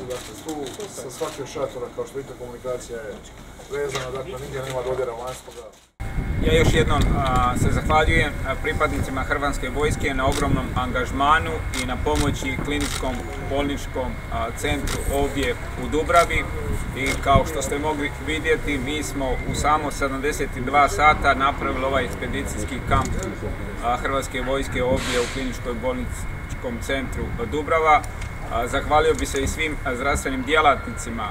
dakle tu sa svake šatora, kao što vidite komunikacija je vezana, dakle nigdje nema dodjera vanjskoga. Ja još jednom se zahvaljujem pripadnicima Hrvatske vojske na ogromnom angažmanu i na pomoći kliničkom bolničkom centru ovdje u Dubravi i kao što ste mogli vidjeti mi smo u samo 72 sata napravili ovaj ekspedicijski kamp Hrvatske vojske ovdje u kliničkoj bolničkom centru Dubrava. Zahvalio bi se i svim zdravstvenim djelatnicima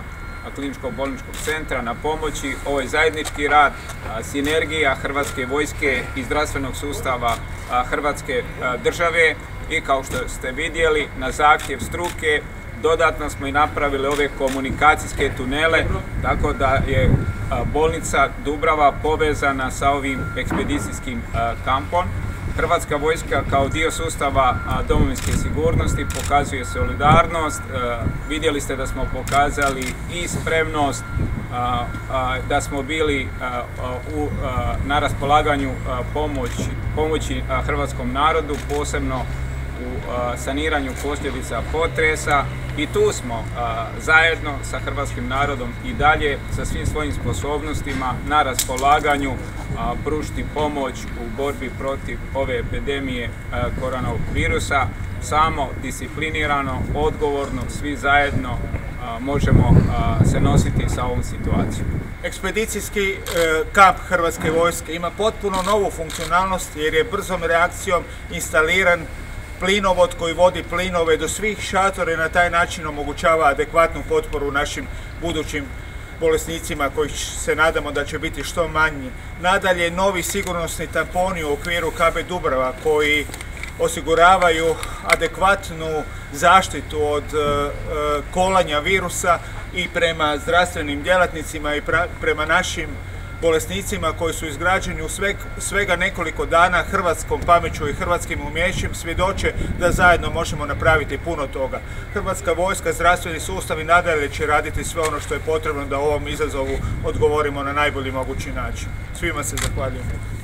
kliničkog bolničkog centra na pomoći. Ovo je zajednički rad, sinergija Hrvatske vojske i zdravstvenog sustava Hrvatske države i kao što ste vidjeli na zahtjev struke dodatno smo i napravili ove komunikacijske tunele tako da je bolnica Dubrava povezana sa ovim ekspedicijskim kampom. Hrvatska vojska kao dio sustava domovinske sigurnosti pokazuje solidarnost. Vidjeli ste da smo pokazali i spremnost da smo bili na raspolaganju pomoći hrvatskom narodu, posebno u saniranju posljedica potresa i tu smo zajedno sa hrvatskim narodom i dalje sa svim svojim sposobnostima na raspolaganju pružiti pomoć u borbi protiv ove epidemije koronavirus virusa. Samo disciplinirano, odgovorno, svi zajedno možemo se nositi sa ovom situacijom. Ekspedicijski e, kamp Hrvatske vojske ima potpuno novu funkcionalnost jer je brzom reakcijom instaliran plinovod koji vodi plinove do svih šatora i na taj način omogućava adekvatnu potporu našim budućim bolesnicima koji se nadamo da će biti što manji. Nadalje, novi sigurnosni tamponi u okviru KB Dubrava koji osiguravaju adekvatnu zaštitu od e, e, kolanja virusa i prema zdravstvenim djelatnicima i prema našim bolesnicima koji su izgrađeni u svega nekoliko dana hrvatskom pameću i hrvatskim umjećem svjedoče da zajedno možemo napraviti puno toga. Hrvatska vojska, zdravstveni sustav i nadalje će raditi sve ono što je potrebno da ovom izazovu odgovorimo na najbolji mogući način. Svima se zahvaljujem.